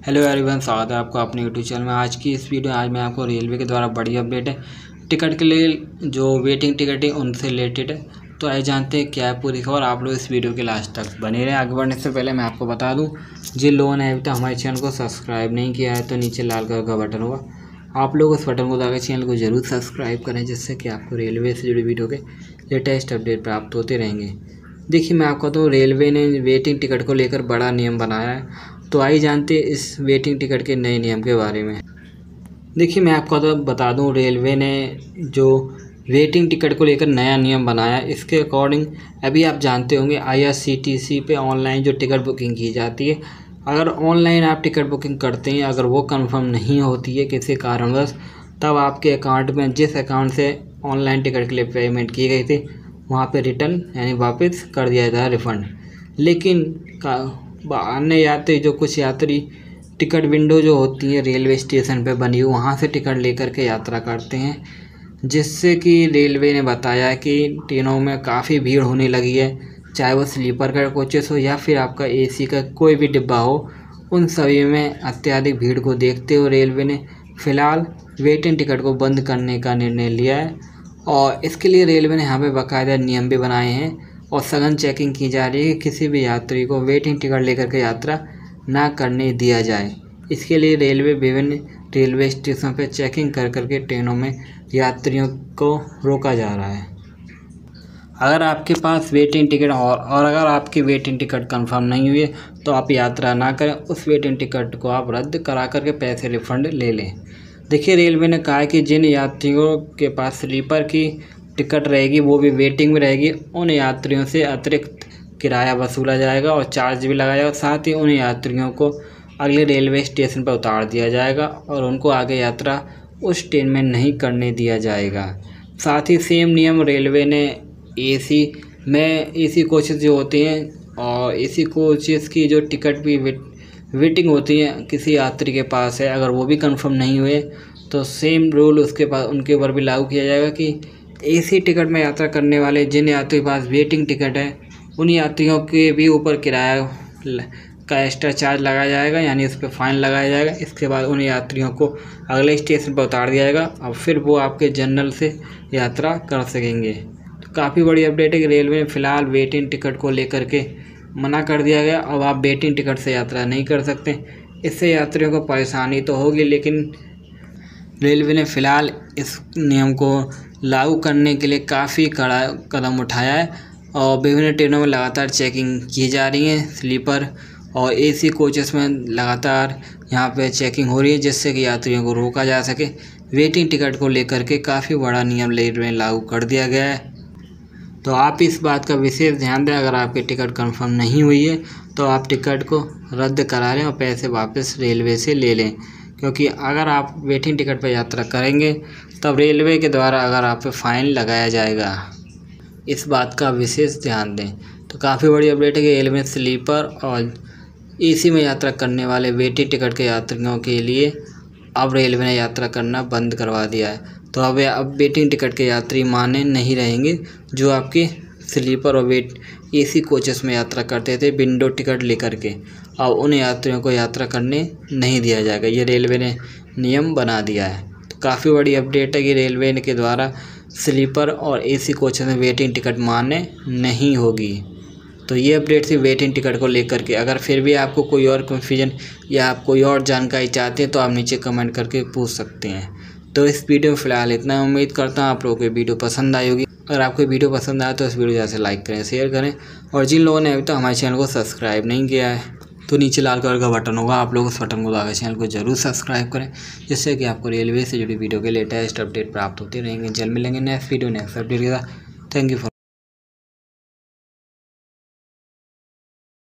Hello everyone स्वागत है आपको अपने यूट्यूब चैनल में। आज की इस वीडियो आज मैं आपको रेलवे के द्वारा बड़ी अपडेट है। टिकट के लिए जो वेटिंग टिकट है, उनसे रिलेटेड है। तो आइए जानते हैं क्या है पूरी खबर। आप लोग इस वीडियो के लास्ट तक बने रहें। आगे बढ़ने से पहले मैं आपको बता दूँ जिन लोगों ने अभी तक हमारे चैनल को सब्सक्राइब नहीं किया है तो नीचे लाल कलर का बटन होगा। आप लोग उस बटन को दबाकर चैनल को ज़रूर सब्सक्राइब करें, जिससे कि आपको रेलवे से जुड़ी वीडियो के लेटेस्ट अपडेट प्राप्त होते रहेंगे। देखिए, मैं आपको तो रेलवे ने वेटिंग टिकट को लेकर बड़ा नियम बनाया है। तो आइए जानते हैं इस वेटिंग टिकट के नए नियम के बारे में। देखिए, मैं आपको तो बता दूँ रेलवे ने जो वेटिंग टिकट को लेकर नया नियम बनाया, इसके अकॉर्डिंग अभी आप जानते होंगे आईआरसीटीसी पे ऑनलाइन जो टिकट बुकिंग की जाती है। अगर ऑनलाइन आप टिकट बुकिंग करते हैं, अगर वो कंफर्म नहीं होती है किसी कारणवश, तब आपके अकाउंट में, जिस अकाउंट से ऑनलाइन टिकट के लिए पेमेंट की गई थी, वहाँ पे रिटर्न यानी वापस कर दिया जाता है रिफ़ंड लेकिन अन्य यात्री जो कुछ यात्री टिकट विंडो जो होती है रेलवे स्टेशन पे बनी हुई वहाँ से टिकट लेकर के यात्रा करते हैं। जिससे कि रेलवे ने बताया कि ट्रेनों में काफ़ी भीड़ होने लगी है, चाहे वो स्लीपर का कोचेस हो या फिर आपका एसी का कोई भी डिब्बा हो। उन सभी में अत्याधिक भीड़ को देखते हुए रेलवे ने फ़िलहाल वेटिंग टिकट को बंद करने का निर्णय लिया है और इसके लिए रेलवे ने यहाँ पे बाकायदा नियम भी बनाए हैं और सघन चेकिंग की जा रही है कि किसी भी यात्री को वेटिंग टिकट लेकर के यात्रा ना करने दिया जाए। इसके लिए रेलवे विभिन्न रेलवे स्टेशन पर चेकिंग कर करके ट्रेनों में यात्रियों को रोका जा रहा है। अगर आपके पास वेटिंग टिकट और और अगर आपकी वेटिंग टिकट कंफर्म नहीं हुई है तो आप यात्रा ना करें। उस वेटिंग टिकट को आप रद्द करा करके पैसे रिफ़ंड ले लें। देखिए, रेलवे ने कहा है कि जिन यात्रियों के पास स्लीपर की टिकट रहेगी, वो भी वेटिंग में रहेगी, उन यात्रियों से अतिरिक्त किराया वसूला जाएगा और चार्ज भी लगाया जाएगा, साथ ही उन यात्रियों को अगले रेलवे स्टेशन पर उतार दिया जाएगा और उनको आगे यात्रा उस ट्रेन में नहीं करने दिया जाएगा। साथ ही सेम नियम रेलवे ने एसी में एसी कोचेस जो होती हैं और एसी कोचेस की जो टिकट भी वेटिंग होती है, किसी यात्री के पास है, अगर वो भी कंफर्म नहीं हुए तो सेम रूल उसके पास, उनके ऊपर भी लागू किया जाएगा कि एसी टिकट में यात्रा करने वाले जिन यात्रियों के पास वेटिंग टिकट है, उन यात्रियों के भी ऊपर किराया का एक्स्ट्रा चार्ज लगाया जाएगा, यानी उस पर फ़ाइन लगाया जाएगा। इसके बाद उन यात्रियों को अगले स्टेशन पर उतार दिया जाएगा और फिर वो आपके जनरल से यात्रा कर सकेंगे। तो काफ़ी बड़ी अपडेट है कि रेलवे ने फ़िलहाल वेटिंग टिकट को लेकर के मना कर दिया गया। अब आप वेटिंग टिकट से यात्रा नहीं कर सकते। इससे यात्रियों को परेशानी तो होगी, लेकिन रेलवे ने फ़िलहाल इस नियम को लागू करने के लिए काफ़ी कड़ा कदम उठाया है और विभिन्न ट्रेनों में लगातार चेकिंग की जा रही है, स्लीपर और एसी कोचेस में लगातार यहाँ पे चेकिंग हो रही है जिससे कि यात्रियों को रोका जा सके। वेटिंग टिकट को लेकर के काफ़ी बड़ा नियम रेलवे लागू कर दिया गया है। तो आप इस बात का विशेष ध्यान दें, अगर आपकी टिकट कंफर्म नहीं हुई है तो आप टिकट को रद्द करा लें और पैसे वापस रेलवे से ले लें। क्योंकि अगर आप वेटिंग टिकट पर यात्रा करेंगे तब रेलवे के द्वारा अगर आप पे फ़ाइन लगाया जाएगा, इस बात का विशेष ध्यान दें तो काफ़ी बड़ी अपडेट है कि रेलवे स्लीपर और एसी में यात्रा करने वाले वेटिंग टिकट के यात्रियों के लिए अब रेलवे ने यात्रा करना बंद करवा दिया है। तो अब अब वेटिंग टिकट के यात्री माने नहीं रहेंगे, जो आपके स्लीपर और वेट, एसी कोचेस में यात्रा करते थे, विंडो टिकट लेकर के, अब उन यात्रियों को यात्रा करने नहीं दिया जाएगा। ये रेलवे ने नियम बना दिया है। काफ़ी बड़ी अपडेट है कि रेलवे के द्वारा स्लीपर और एसी कोचेस में वेटिंग टिकट मान्य नहीं होगी। तो ये अपडेट थी वेटिंग टिकट को लेकर के। अगर फिर भी आपको कोई और कन्फ्यूज़न या आप कोई और जानकारी चाहते हैं तो आप नीचे कमेंट करके पूछ सकते हैं। तो इस वीडियो में फ़िलहाल इतना। उम्मीद करता हूँ आप लोगों को वीडियो पसंद आई होगी। अगर आपको वीडियो पसंद आया तो इस वीडियो से लाइक करें, शेयर करें और जिन लोगों ने अभी तक तो हमारे चैनल को सब्सक्राइब नहीं किया है तो नीचे लाल कलर का बटन होगा, आप लोग उस बटन को दबाकर चैनल को ज़रूर सब्सक्राइब करें, जिससे कि आपको रेलवे से जुड़ी वीडियो के लेटेस्ट अपडेट प्राप्त होते रहेंगे। जल्द मिलेंगे नेक्स्ट वीडियो, नेक्स्ट अपडेट के साथ। Thank you for